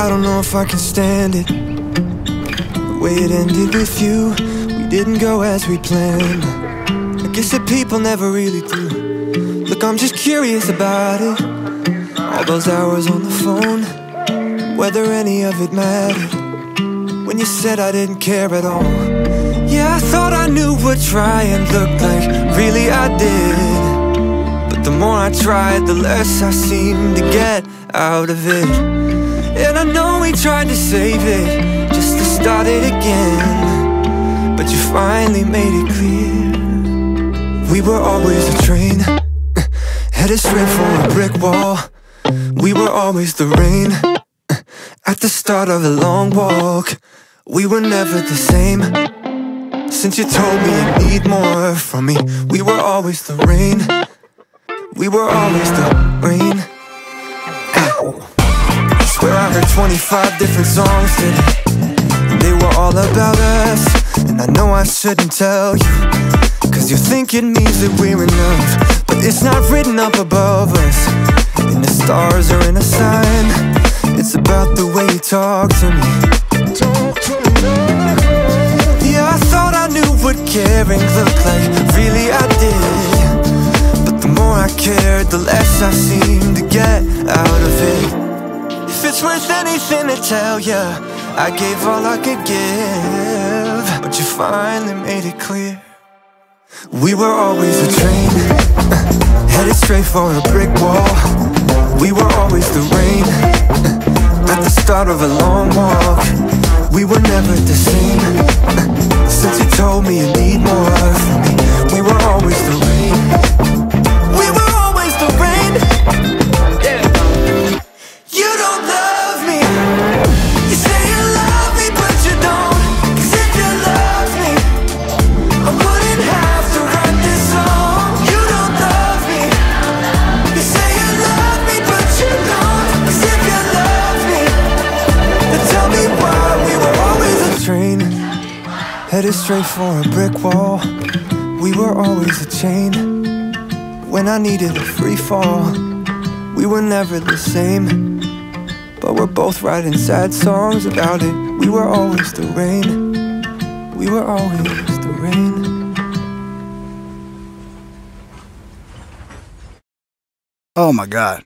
I don't know if I can stand it. The way it ended with you, we didn't go as we planned. I guess that people never really do. Look, I'm just curious about it. All those hours on the phone, whether any of it mattered. When you said I didn't care at all. Yeah, I thought I knew what trying looked like. Really, I did. But the more I tried, the less I seemed to get out of it. And I know we tried to save it, just to start it again. But you finally made it clear. We were always a train, headed straight for a brick wall. We were always the rain, at the start of a long walk. We were never the same. Since you told me you need more from me, we were always the rain. We were always the rain. Ow. I heard 25 different songs today. And they were all about us. And I know I shouldn't tell you. Cause you think it means that we're enough. But it's not written up above us. And the stars are in a sign. It's about the way you talk to me. Yeah, I thought I knew what caring looked like. Really, I did. But the more I cared, the less I seemed to get worth anything to tell ya, I gave all I could give. But you finally made it clear. We were always a train, headed straight for a brick wall. We were always the rain, at the start of a long walk. We were never the same. Since you told me you need Headed straight for a brick wall. We were always a chain. When I needed a free fall, we were never the same. But we're both writing sad songs about it. We were always the rain. We were always the rain. Oh my God.